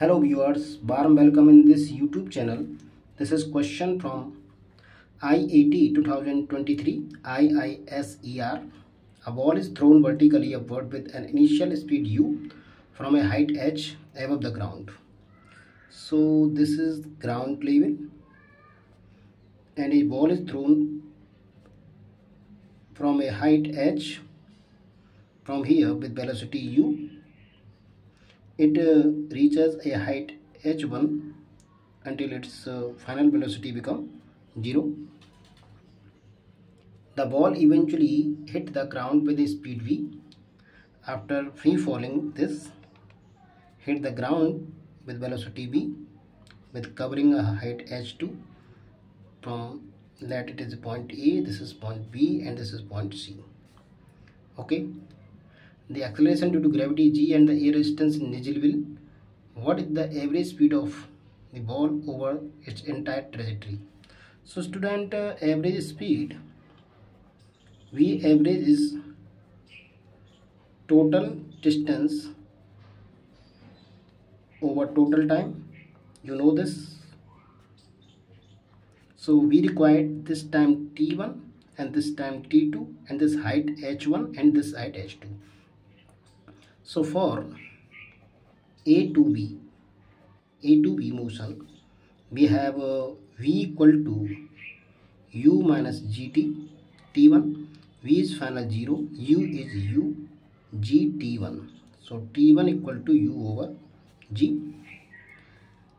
Hello viewers, warm welcome in this YouTube channel. This is question from IAT 2023 IISER. A ball is thrown vertically upward with an initial speed u from a height h above the ground. So this is ground level and a ball is thrown from a height h from here with velocity u it uh, reaches a height h1 until its uh, final velocity become 0 the ball eventually hit the ground with a speed v. After free falling this hit the ground with velocity v with covering a height h2 from that it is point a this is point b and this is point c. Okay the acceleration due to gravity g and the air resistance negligible what is the average speed of the ball over its entire trajectory? So student uh, average speed v average is total distance over total time. You know this? So we required this time t1 and this time t2 and this height h1 and this height h2 so for A to B, A to B motion, we have uh, V equal to U minus GT, T1, V is final 0, U is U, G T1. So T1 equal to U over G.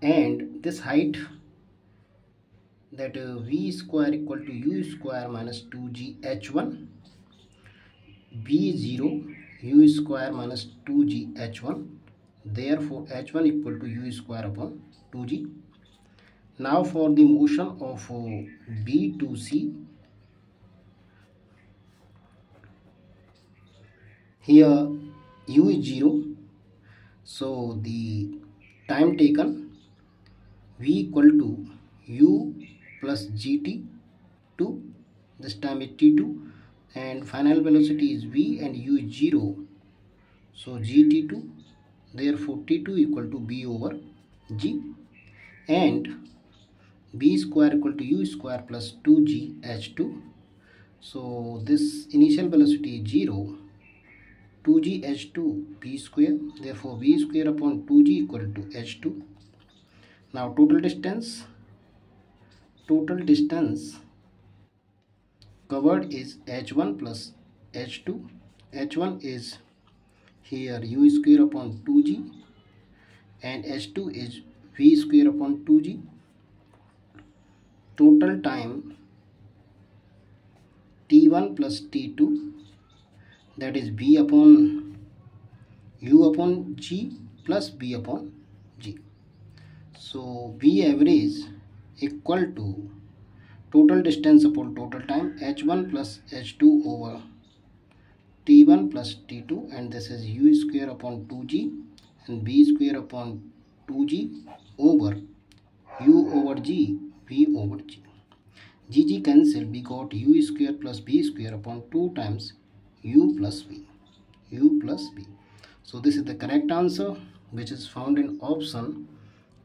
And this height that uh, V square equal to U square minus 2G H1, B is 0 u square minus 2g h1 therefore h1 equal to u square upon 2g now for the motion of uh, b to c. Here u is 0 so the time taken v equal to u plus gt 2 this time is t2 and final velocity is v and u is 0 so gt2 therefore t2 equal to b over g and b square equal to u square plus 2g h2 so this initial velocity is 0 2g h2 b square therefore b square upon 2g equal to h2 now total distance. Total distance covered is h1 plus h2 h1 is here u square upon 2g and h2 is v square upon 2g total time t1 plus t2 that is b upon u upon g plus b upon g. So v average equal to total distance upon total time h1 plus h2 over t1 plus t2 and this is u square upon 2g and b square upon 2g over u over g v over g. Gg cancel we got u square plus b square upon 2 times u plus v. U plus b so this is the correct answer which is found in option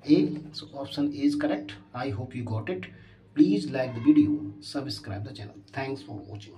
a. So option a is correct. I hope you got it please like the video subscribe the channel. Thanks for watching